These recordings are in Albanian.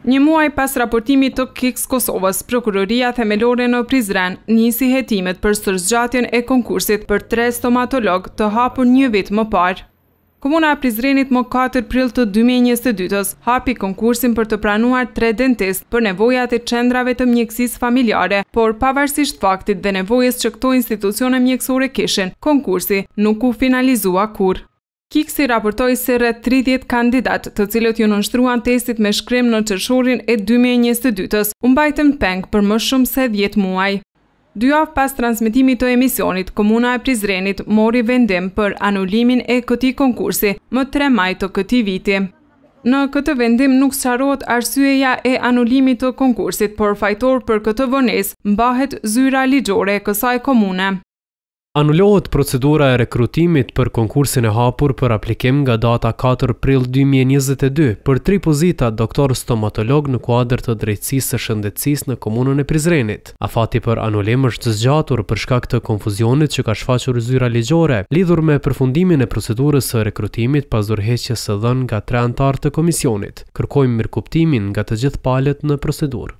Një muaj pas raportimit të KIKS Kosovës, Prokuroria Themelore në Prizren nisi hetimet për stërzgjatjen e konkursit për tre stomatologë të hapur një vit më parë. Komuna e Prizrenit më katër prill të dy mijë e njëzet e dytës hapi konkursin për të pranuar tre dentistë për nevojat e qendrave të mjekësisë familjare, por pavarësisht faktit dhe nevojës që këto institucione mjekësore kishin, konkursi nuk u finalizua kurrë. KIKS-i raportoi se rreth tridhjetë kandidatë, të cilët iu nënshtruan testit me shkrim në qershorin e dy mijë e njëzet e dytës, u mbajtën peng për më shumë se dhjetë muaj. Dy javë pas transmetimit të emisionit, Komuna e Prizrenit mori vendim për anulimin e këtij konkursi më tre maj të këtij viti. Në këtë vendim nuk sqarohet arsyeja e anulimit të konkursit, por fajtor për këtë vonesë mbahet zyra ligjore e kësaj komune. Anulohet procedura e rekrutimit për konkursin e hapur për aplikim nga data katër prill dy mijë e njëzet e dy për tri pozita doktor stomatolog në kuadër të Drejtorisë së Shëndetësisë në Komunën e Prizrenit. Afati për anulim është zgjatur për shkak të konfuzionit që ka shfaqur zyra ligjore lidhur me përfundimin e procedurës së rekrutimit pas dorëheqjes së dhënë nga tre anëtarë të komisionit. Kërkojmë mirëkuptimin nga të gjithë palët në procedurë.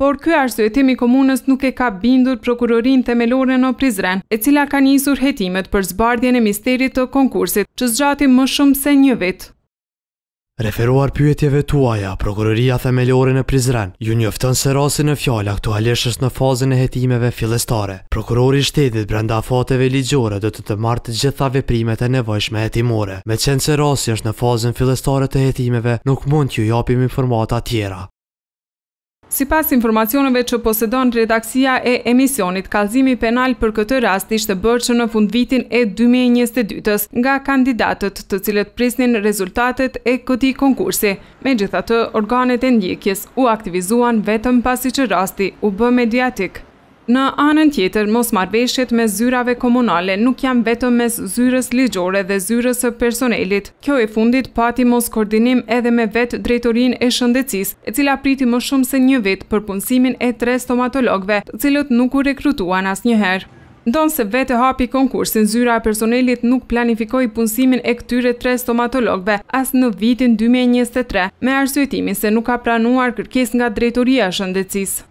Por ky arsyetim i komunës nuk e ka bindur Prokurorinë Themelore në Prizren, e cila ka nisur hetimet për zbardhjen e misterit të konkursit, që zgjati më shumë se një vit. Referuar pyetjeve tuaja, Prokuroria Themelore në Prizren ju njofton se rasti në fjalë aktualisht është në fazën e hetimeve fillestare. Prokurori i Shtetit brenda afateve ligjore do t'i marrë të gjitha veprimet e nevojshme hetimore. Meqenëse rasti është në fazën fillestare të hetimeve, nuk mund t'ju japim informata tjera. Sipas informacioneve që posedon redaksia e emisionit, kallëzimi penal për këtë rast ishte bërë që në fundvitin e dy mijë e njëzet e dytës, nga kandidatët të cilët prisnin rezultatet e këtij konkursi. Megjithatë, organet e ndjekjes u aktivizuan vetëm pasi që rasti u bë mediatik. Në anën tjetër, mosmarrëveshjet mes zyrave komunale nuk janë vetëm mes zyrës ligjore dhe zyrës së personelit. Kjo e fundit pati moskoordinim edhe me vetë Drejtorinë e Shëndetësisë, e cila priti më shumë se një vit për punësimin e tre stomatologëve, të cilët nuk u rekrutuan asnjëherë. Ndonëse vetë e hapi konkursin, zyra e personelit nuk planifikoi punësimin e këtyre tre stomatologëve as në vitin dy mijë e njëzet e tre, me arsyetimin se nuk ka pranuar kërkesë nga Drejtoria e Shëndetësisë.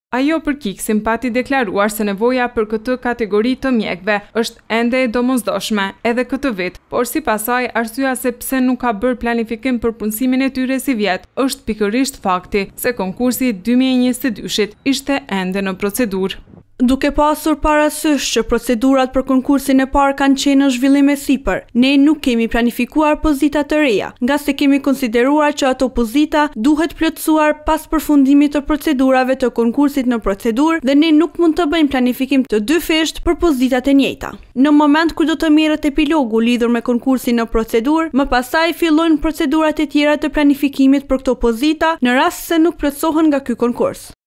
Ajo për Kiksin pati deklaruar se nevoja për këtë kategori të mjekëve është ende e domosdoshme edhe këtë vit, por sipas saj, arsyeja se pse nuk ka bërë planifikim për punësimin e tyre sivjet është pikërisht fakti se konkursi i dy mijë e njëzet e dyshit ishte ende në procedurë. Duke pasur parasysh që procedurat për konkursin e parë kanë qenë në zhvillim e sipër, ne nuk kemi planifikuar pozita të reja, ngase kemi konsideruar që ato pozita duhet plotësuar pas përfundimit të procedurave të konkursit në procedurë dhe ne nuk mund të bëjmë planifikim të dyfishtë për pozitat e njëjta. Në moment kur do të merret epilogu lidhur me konkursin në procedurë, më pastaj fillojnë procedurat e tjera të planifikimit për këto pozita në rast se nuk plotësohen nga ky konkurs.